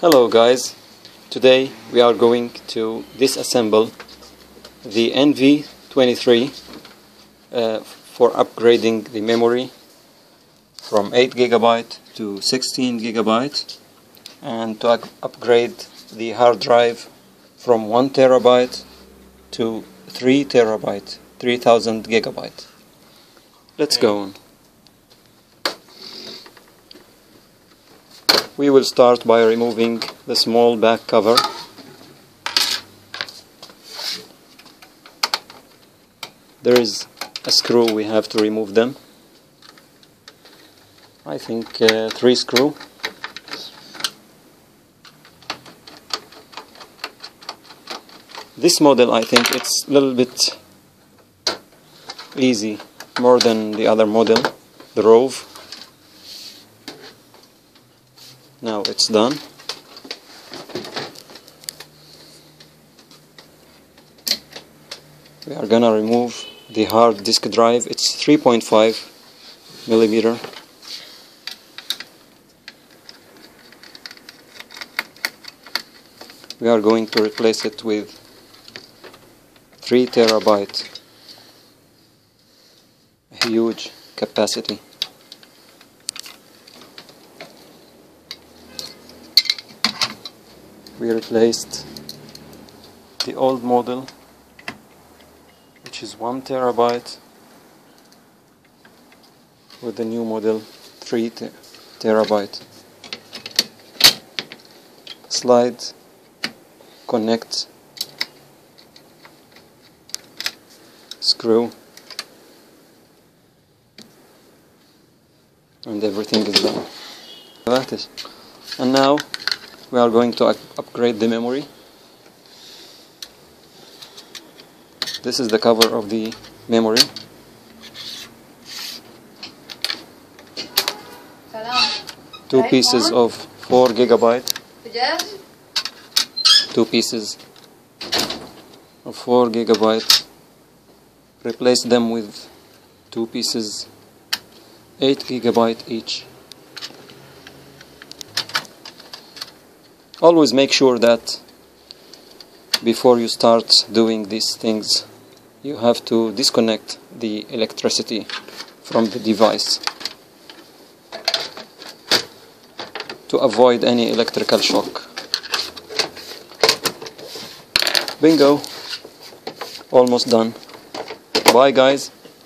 Hello guys, today we are going to disassemble the ENVY 23 uh, for upgrading the memory from 8 gigabyte to 16 gigabyte and to up- upgrade the hard drive from 1 terabyte to 3 terabyte 3000 gigabyte. Let's go on we will start by removing the small back cover. There is a screw we have to remove them. I think uh, three screw. This model I think it's a little bit easy more than the other model the Rove now it's done. We are gonna remove the hard disk drive. It's 3.5 millimeter. We are going to replace it with 3 terabyte huge capacity we replaced the old model which is 1 terabyte with the new model 3 te- terabyte. Slide connect screw and everything is done. That is. And now we are going to upgrade the memory. This is the cover of the memory. Two pieces of 4 gigabyte. Two pieces of 4 gigabyte. Replace them with two pieces 8 gigabyte each. Always make sure that before you start doing these things you have to disconnect the electricity from the device to avoid any electrical shock Bingo. Almost done. Bye, guys.